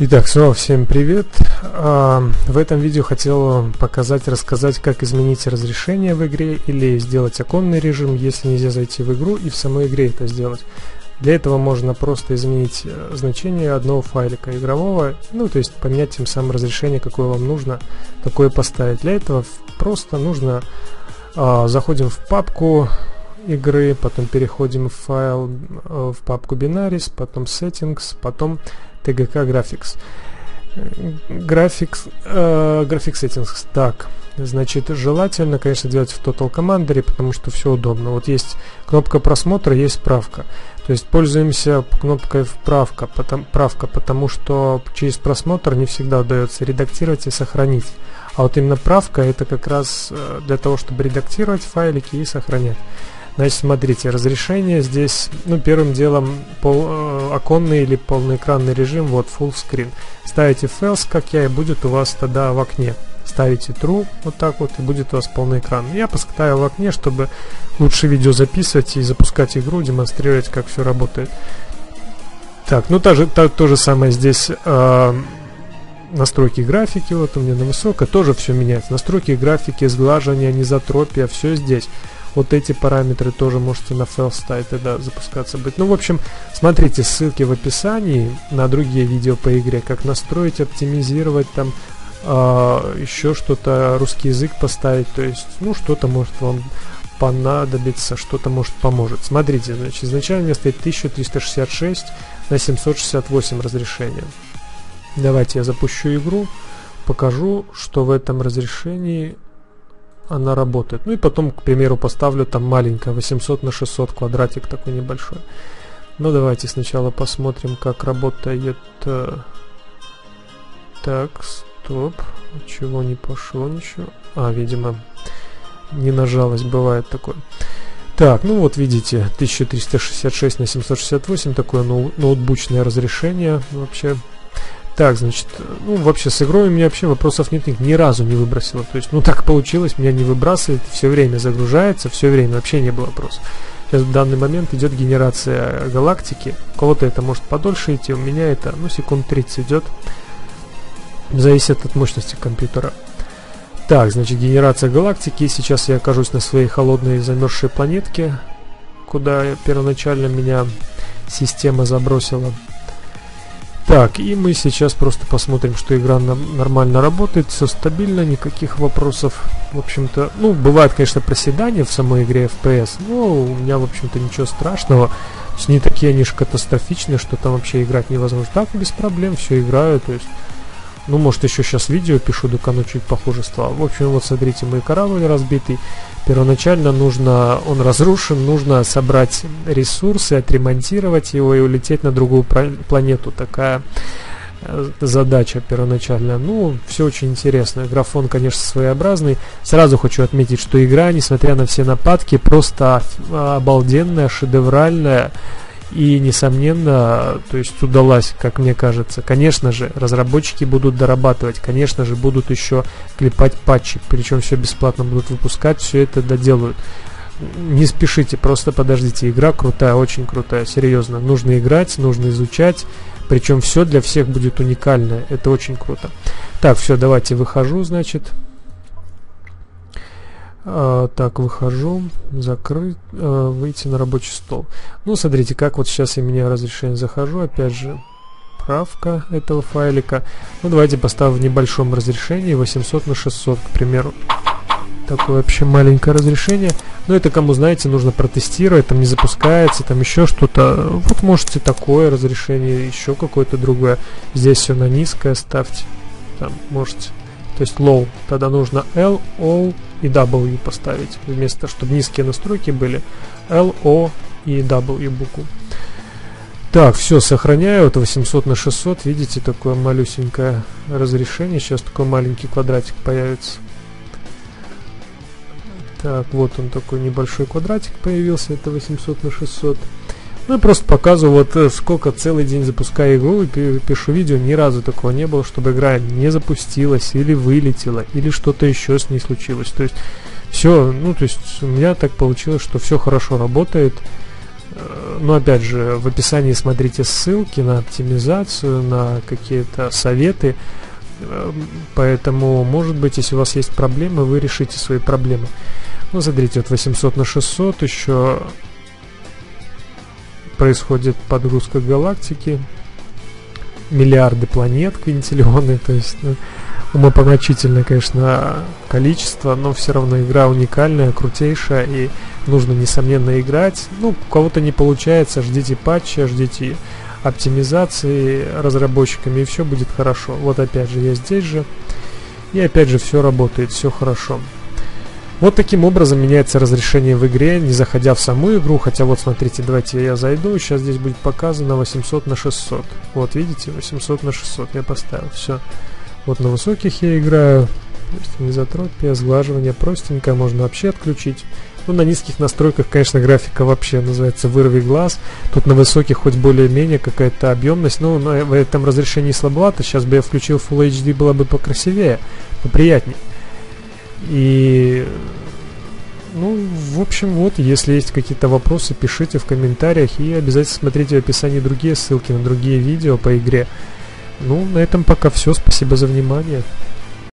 Итак, снова всем привет. А, в этом видео хотел показать, рассказать, как изменить разрешение в игре или сделать оконный режим, если нельзя зайти в игру и в самой игре это сделать. Для этого можно просто изменить э, значение одного файлика игрового, ну то есть поменять тем самым разрешение, какое вам нужно, такое поставить. Для этого просто нужно, а, заходим в папку игры, потом переходим в файл, э, в папку binaries, потом settings, потом TGK Graphics. Graphics, э, Graphics Settings. Так, значит, желательно, конечно, делать в Total Commander, потому что все удобно. Вот есть кнопка просмотра, есть справка. То есть пользуемся кнопкой вправка, потому, правка, потому что через просмотр не всегда удается редактировать и сохранить. А вот именно правка это как раз э, для того, чтобы редактировать файлики и сохранять. Значит, смотрите, разрешение здесь, ну, первым делом пол, э, оконный или полноэкранный режим, вот, full screen. Ставите false, как я, и будет у вас тогда в окне. Ставите true, вот так вот, и будет у вас полный экран. Я поставил в окне, чтобы лучше видео записывать и запускать игру, демонстрировать, как все работает. Так, ну, та же, та, то же самое здесь... Э, настройки графики, вот у меня на высокой, тоже все меняется. Настройки графики, сглаживание, анизотропия, все здесь вот эти параметры тоже можете на ставить, тогда запускаться будет. Ну, в общем, смотрите ссылки в описании на другие видео по игре, как настроить, оптимизировать там, э, еще что-то, русский язык поставить, то есть, ну, что-то может вам понадобится, что-то может поможет. Смотрите, значит, изначально у меня стоит 1366 на 768 разрешения. Давайте я запущу игру, покажу, что в этом разрешении она работает. Ну и потом, к примеру, поставлю там маленькое 800 на 600 квадратик такой небольшой. Ну давайте сначала посмотрим, как работает. Э, так, стоп. Чего не пошло ничего? А, видимо, не нажалось, бывает такое. Так, ну вот видите, 1366 на 768, такое ноутбучное разрешение вообще так, значит, ну, вообще с игрой у меня вообще вопросов нет, ни разу не выбросило. То есть, ну, так получилось, меня не выбрасывает, все время загружается, все время, вообще не было вопросов. Сейчас в данный момент идет генерация галактики. У кого-то это может подольше идти, у меня это, ну, секунд 30 идет. Зависит от мощности компьютера. Так, значит, генерация галактики. Сейчас я окажусь на своей холодной замерзшей планетке, куда первоначально меня система забросила. Так, и мы сейчас просто посмотрим, что игра нормально работает, все стабильно, никаких вопросов. В общем-то, ну, бывает, конечно, проседания в самой игре FPS, но у меня, в общем-то, ничего страшного. Не такие они же катастрофичные, что там вообще играть невозможно. Так, без проблем, все играю, то есть... Ну, может, еще сейчас видео пишу, оно чуть похоже стало. В общем, вот смотрите, мой корабль разбитый. Первоначально нужно, он разрушен, нужно собрать ресурсы, отремонтировать его и улететь на другую планету. Такая э, задача первоначальная. Ну, все очень интересно. Графон, конечно, своеобразный. Сразу хочу отметить, что игра, несмотря на все нападки, просто обалденная, шедевральная. И, несомненно, то есть удалась, как мне кажется. Конечно же, разработчики будут дорабатывать, конечно же, будут еще клепать патчи, причем все бесплатно будут выпускать, все это доделают. Не спешите, просто подождите. Игра крутая, очень крутая, серьезно. Нужно играть, нужно изучать, причем все для всех будет уникальное. Это очень круто. Так, все, давайте выхожу, значит. А, так, выхожу, закрыть, а, выйти на рабочий стол. Ну, смотрите, как вот сейчас я меняю разрешение, захожу, опять же, правка этого файлика. Ну, давайте поставим в небольшом разрешении, 800 на 600, к примеру. Такое вообще маленькое разрешение. Но это кому, знаете, нужно протестировать, там не запускается, там еще что-то. Вот можете такое разрешение, еще какое-то другое. Здесь все на низкое ставьте. Там можете то есть low, тогда нужно L, O и W поставить, вместо, чтобы низкие настройки были L, O и W букву. Так, все, сохраняю, это 800 на 600, видите, такое малюсенькое разрешение, сейчас такой маленький квадратик появится. Так, вот он такой небольшой квадратик появился, это 800 на 600. Ну и просто показываю, вот э, сколько целый день запускаю игру и пишу видео, ни разу такого не было, чтобы игра не запустилась или вылетела, или что-то еще с ней случилось. То есть все, ну то есть у меня так получилось, что все хорошо работает. Э, но опять же, в описании смотрите ссылки на оптимизацию, на какие-то советы. Э, поэтому, может быть, если у вас есть проблемы, вы решите свои проблемы. Ну, смотрите, вот 800 на 600 еще происходит подгрузка галактики. Миллиарды планет квинтиллионы, то есть ну, умопомрачительное, конечно, количество, но все равно игра уникальная, крутейшая, и нужно, несомненно, играть. Ну, у кого-то не получается, ждите патча, ждите оптимизации разработчиками, и все будет хорошо. Вот опять же, я здесь же, и опять же все работает, все хорошо. Вот таким образом меняется разрешение в игре, не заходя в саму игру, хотя вот смотрите, давайте я зайду, сейчас здесь будет показано 800 на 600. Вот видите, 800 на 600 я поставил, все. Вот на высоких я играю. Мизотропия, сглаживание простенько, можно вообще отключить. Ну, на низких настройках, конечно, графика вообще называется вырви глаз. Тут на высоких хоть более-менее какая-то объемность. Ну, на в этом разрешении слабовато. Сейчас бы я включил Full HD, было бы покрасивее, поприятнее. И... Ну, в общем, вот, если есть какие-то вопросы, пишите в комментариях и обязательно смотрите в описании другие ссылки на другие видео по игре. Ну, на этом пока все. Спасибо за внимание.